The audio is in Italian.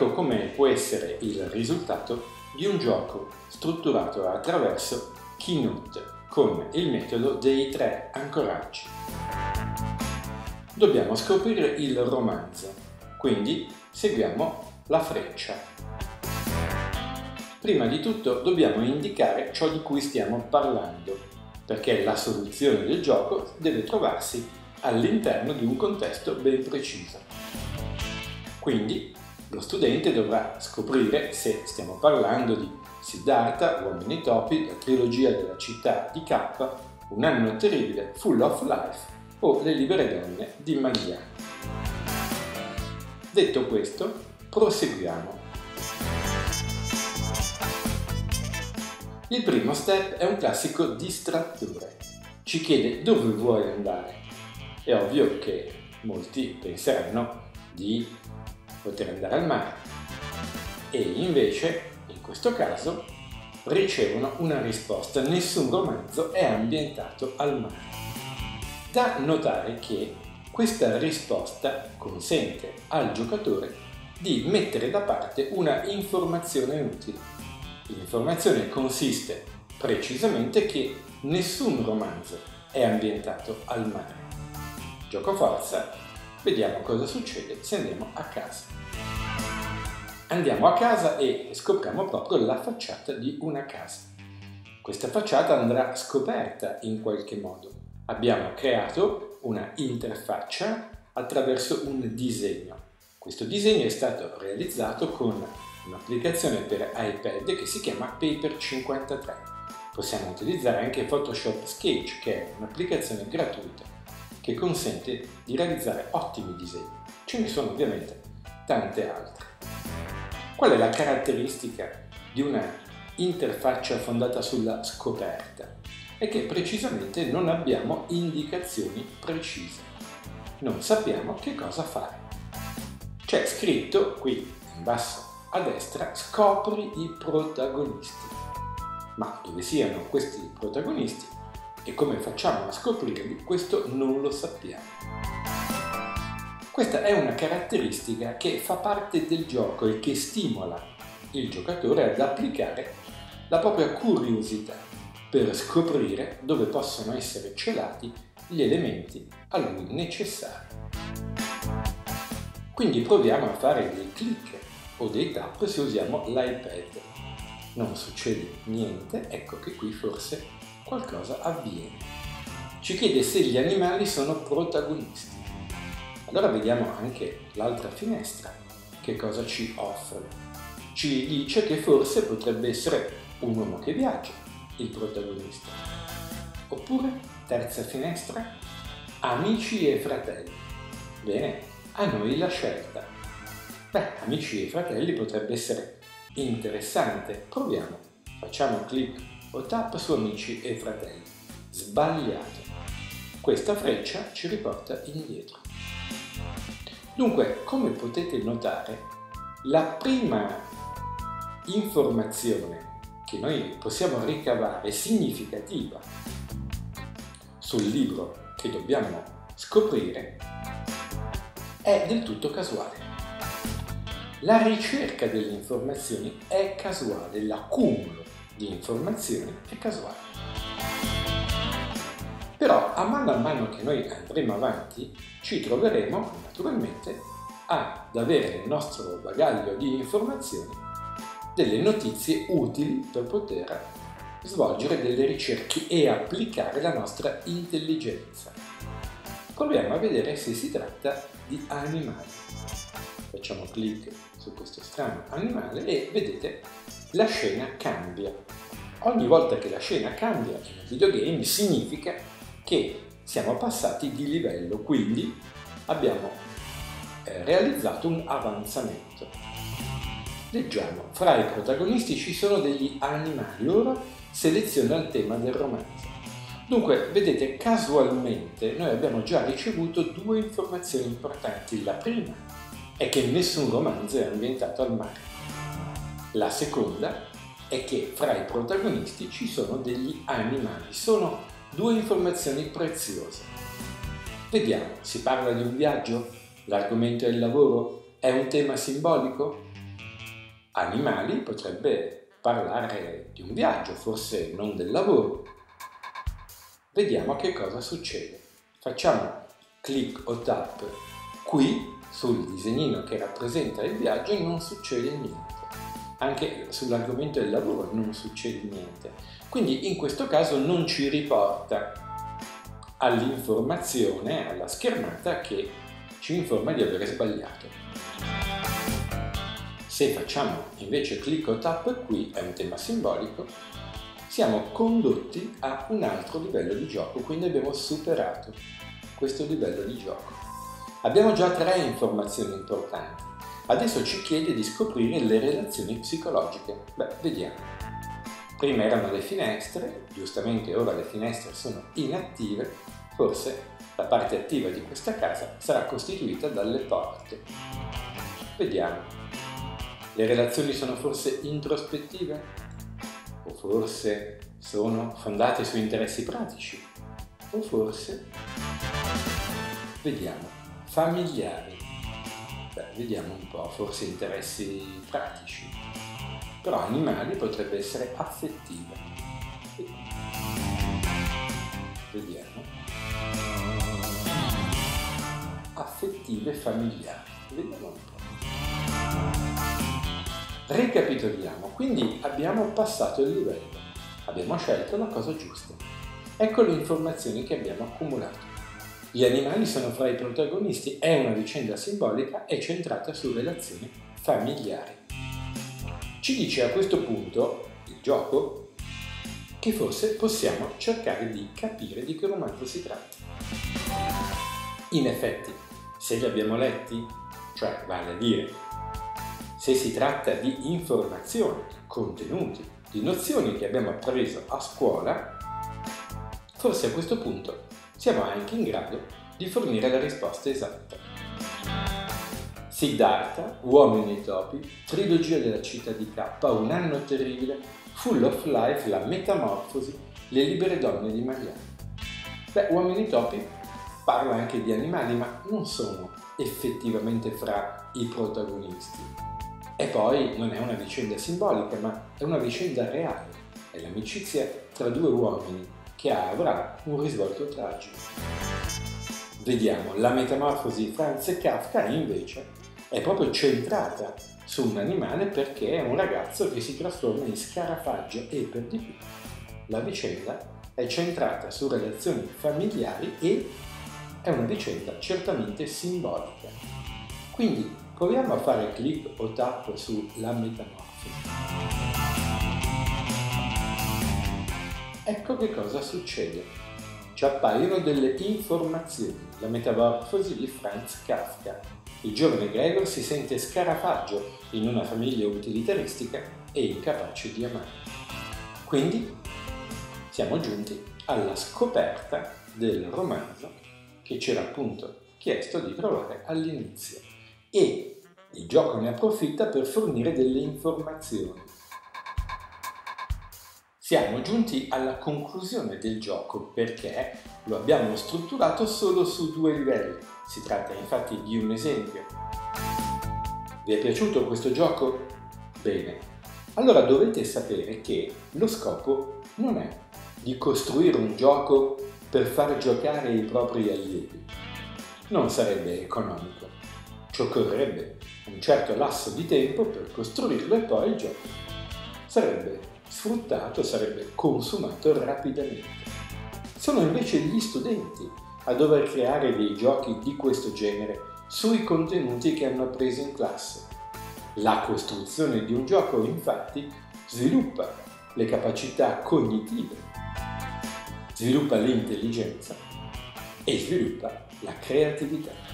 Ecco come può essere il risultato di un gioco strutturato attraverso Keynote con il metodo dei tre ancoraggi. Dobbiamo scoprire il romanzo, quindi seguiamo la freccia. Prima di tutto dobbiamo indicare ciò di cui stiamo parlando, perché la soluzione del gioco deve trovarsi all'interno di un contesto ben preciso. Quindi lo studente dovrà scoprire se stiamo parlando di Siddhartha, Uomini Topi, la trilogia della città di K, Un anno terribile, Full of Life o Le libere donne di Magia. Detto questo, proseguiamo. Il primo step è un classico distrattore. Ci chiede dove vuoi andare. È ovvio che molti penseranno di poter andare al mare e invece in questo caso ricevono una risposta. Nessun romanzo è ambientato al mare. Da notare che questa risposta consente al giocatore di mettere da parte una informazione utile. L'informazione consiste precisamente che nessun romanzo è ambientato al mare. Gioco forza, vediamo cosa succede se andiamo a casa. Andiamo a casa e scopriamo proprio la facciata di una casa. Questa facciata andrà scoperta in qualche modo. Abbiamo creato una interfaccia attraverso un disegno. Questo disegno è stato realizzato con un'applicazione per iPad che si chiama Paper 53. Possiamo utilizzare anche Photoshop Sketch, che è un'applicazione gratuita che consente di realizzare ottimi disegni. Ce ne sono ovviamente tante altre. Qual è la caratteristica di una interfaccia fondata sulla scoperta? È che precisamente non abbiamo indicazioni precise. Non sappiamo che cosa fare. C'è scritto qui in basso a destra scopri i protagonisti. Ma dove siano questi protagonisti e come facciamo a scoprirli, questo non lo sappiamo. Questa è una caratteristica che fa parte del gioco e che stimola il giocatore ad applicare la propria curiosità per scoprire dove possono essere celati gli elementi a lui necessari. Quindi proviamo a fare dei clic o dei tap se usiamo l'iPad. Non succede niente, ecco che qui forse qualcosa avviene. Ci chiede se gli animali sono protagonisti. Allora vediamo anche l'altra finestra, che cosa ci offre. Ci dice che forse potrebbe essere un uomo che viaggia, il protagonista. Oppure, terza finestra, amici e fratelli. Bene, a noi la scelta. Beh, amici e fratelli potrebbe essere interessante. Proviamo. Facciamo clic o tap su amici e fratelli. Sbagliato. Questa freccia ci riporta indietro. Dunque, come potete notare, la prima informazione che noi possiamo ricavare significativa sul libro che dobbiamo scoprire è del tutto casuale. La ricerca delle informazioni è casuale, l'accumulo di informazioni è casuale. Però a mano a mano che noi andremo avanti ci troveremo naturalmente ad avere nel nostro bagaglio di informazioni delle notizie utili per poter svolgere delle ricerche e applicare la nostra intelligenza. Proviamo a vedere se si tratta di animali. Facciamo clic su questo strano animale e vedete la scena cambia. Ogni volta che la scena cambia in un videogame significa che siamo passati di livello, quindi abbiamo eh, realizzato un avanzamento. Leggiamo, fra i protagonisti ci sono degli animali, ora seleziona il tema del romanzo. Dunque, vedete, casualmente noi abbiamo già ricevuto due informazioni importanti. La prima è che nessun romanzo è ambientato al mare. La seconda è che fra i protagonisti ci sono degli animali, sono due informazioni preziose. Vediamo, si parla di un viaggio? L'argomento è il lavoro? È un tema simbolico? animali potrebbe parlare di un viaggio, forse non del lavoro. Vediamo che cosa succede. Facciamo clic o tap qui sul disegnino che rappresenta il viaggio non succede niente. Anche sull'argomento del lavoro non succede niente. Quindi in questo caso non ci riporta all'informazione, alla schermata che ci informa di avere sbagliato. Se facciamo invece clic o tap qui, è un tema simbolico, siamo condotti a un altro livello di gioco, quindi abbiamo superato questo livello di gioco. Abbiamo già tre informazioni importanti. Adesso ci chiede di scoprire le relazioni psicologiche. Beh, vediamo. Prima erano le finestre, giustamente ora le finestre sono inattive, forse la parte attiva di questa casa sarà costituita dalle porte. Vediamo. Le relazioni sono forse introspettive? O forse sono fondate su interessi pratici? O forse Vediamo, familiari. Beh, vediamo un po', forse interessi pratici. Però animali potrebbe essere affettive. Vediamo. Affettive familiari. Vediamo un po'. Ricapitoliamo, quindi abbiamo passato il livello, abbiamo scelto la cosa giusta. Ecco le informazioni che abbiamo accumulato. Gli animali sono fra i protagonisti, è una vicenda simbolica e centrata su relazioni familiari. Ci dice a questo punto il gioco che forse possiamo cercare di capire di che romanzo si tratta. In effetti, se li abbiamo letti, cioè vale a dire, se si tratta di informazioni, contenuti, di nozioni che abbiamo appreso a scuola, forse a questo punto siamo anche in grado di fornire la risposta esatta. Siddhartha, Uomini e topi, trilogia della città di K, Un anno terribile, Full of Life, La metamorfosi, Le libere donne di Marianne. Beh, Uomini e topi parla anche di animali, ma non sono effettivamente fra i protagonisti. E poi non è una vicenda simbolica, ma è una vicenda reale. È l'amicizia tra due uomini che avrà un risvolto tragico. Vediamo, la metamorfosi di Franz Kafka invece è proprio centrata su un animale perché è un ragazzo che si trasforma in scarafaggio e per di più la vicenda è centrata su relazioni familiari e è una vicenda certamente simbolica. Quindi proviamo a fare clic o tap sulla metamorfosi. Ecco che cosa succede. Ci appaiono delle informazioni, la metamorfosi di Franz Kafka. Il giovane Gregor si sente scarafaggio in una famiglia utilitaristica e incapace di amare. Quindi siamo giunti alla scoperta del romanzo che c'era appunto chiesto di trovare all'inizio e il gioco ne approfitta per fornire delle informazioni siamo giunti alla conclusione del gioco perché lo abbiamo strutturato solo su due livelli. Si tratta infatti di un esempio. Vi è piaciuto questo gioco? Bene. Allora dovete sapere che lo scopo non è di costruire un gioco per far giocare i propri allievi. Non sarebbe economico. Ci occorrerebbe un certo lasso di tempo per costruirlo e poi il gioco. Sarebbe sfruttato sarebbe consumato rapidamente. Sono invece gli studenti a dover creare dei giochi di questo genere sui contenuti che hanno appreso in classe. La costruzione di un gioco infatti sviluppa le capacità cognitive, sviluppa l'intelligenza e sviluppa la creatività.